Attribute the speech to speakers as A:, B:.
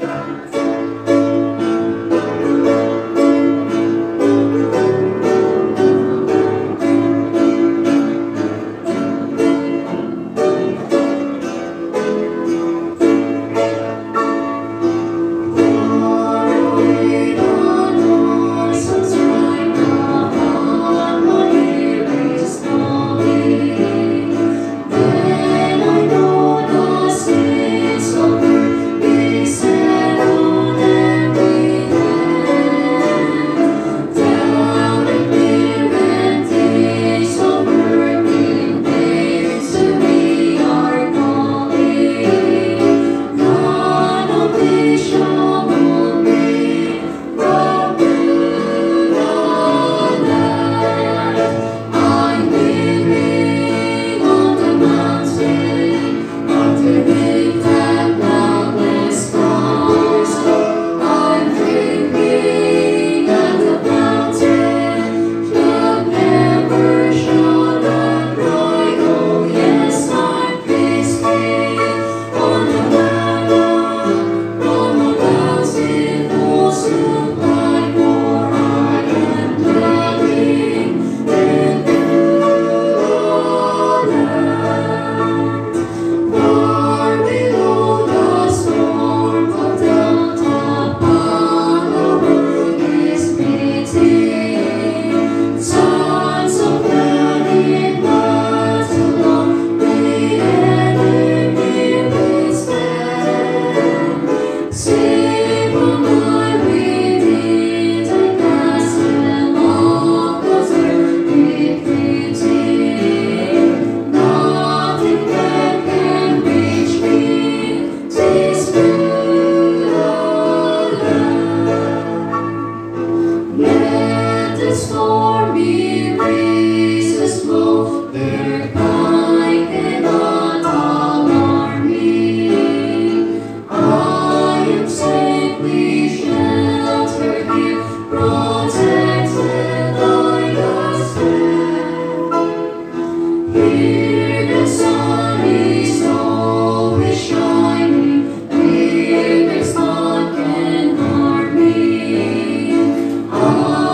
A: Thank Senhor.